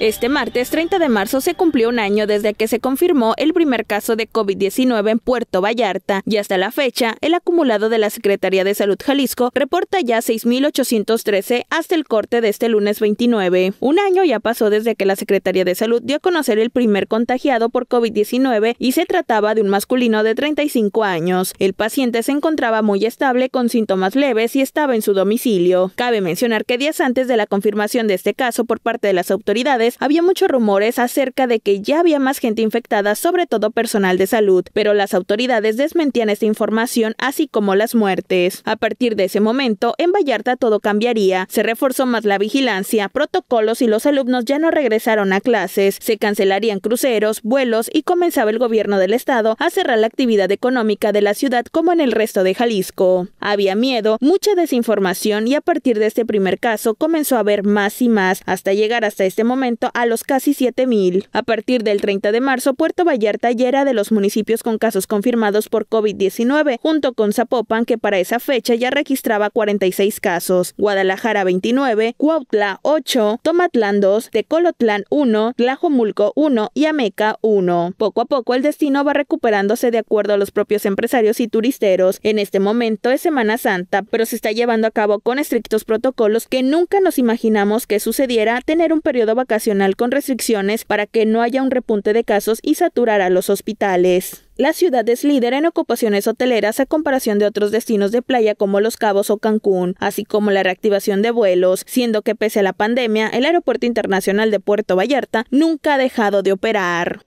Este martes 30 de marzo se cumplió un año desde que se confirmó el primer caso de COVID-19 en Puerto Vallarta y hasta la fecha el acumulado de la Secretaría de Salud Jalisco reporta ya 6.813 hasta el corte de este lunes 29. Un año ya pasó desde que la Secretaría de Salud dio a conocer el primer contagiado por COVID-19 y se trataba de un masculino de 35 años. El paciente se encontraba muy estable con síntomas leves y estaba en su domicilio. Cabe mencionar que días antes de la confirmación de este caso por parte de las autoridades, había muchos rumores acerca de que ya había más gente infectada, sobre todo personal de salud, pero las autoridades desmentían esta información, así como las muertes. A partir de ese momento, en Vallarta todo cambiaría. Se reforzó más la vigilancia, protocolos y los alumnos ya no regresaron a clases. Se cancelarían cruceros, vuelos y comenzaba el gobierno del estado a cerrar la actividad económica de la ciudad como en el resto de Jalisco. Había miedo, mucha desinformación y a partir de este primer caso comenzó a haber más y más hasta llegar hasta este momento a los casi 7.000. A partir del 30 de marzo, Puerto Vallarta ya era de los municipios con casos confirmados por COVID-19, junto con Zapopan, que para esa fecha ya registraba 46 casos, Guadalajara 29, Cuautla 8, Tomatlán 2, Tecolotlán 1, Tlajomulco 1 y Ameca 1. Poco a poco el destino va recuperándose de acuerdo a los propios empresarios y turisteros. En este momento es Semana Santa, pero se está llevando a cabo con estrictos protocolos que nunca nos imaginamos que sucediera tener un periodo vacacional con restricciones para que no haya un repunte de casos y saturar a los hospitales. La ciudad es líder en ocupaciones hoteleras a comparación de otros destinos de playa como Los Cabos o Cancún, así como la reactivación de vuelos, siendo que pese a la pandemia, el Aeropuerto Internacional de Puerto Vallarta nunca ha dejado de operar.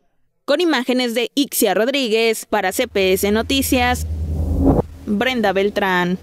Con imágenes de Ixia Rodríguez para CPS Noticias, Brenda Beltrán.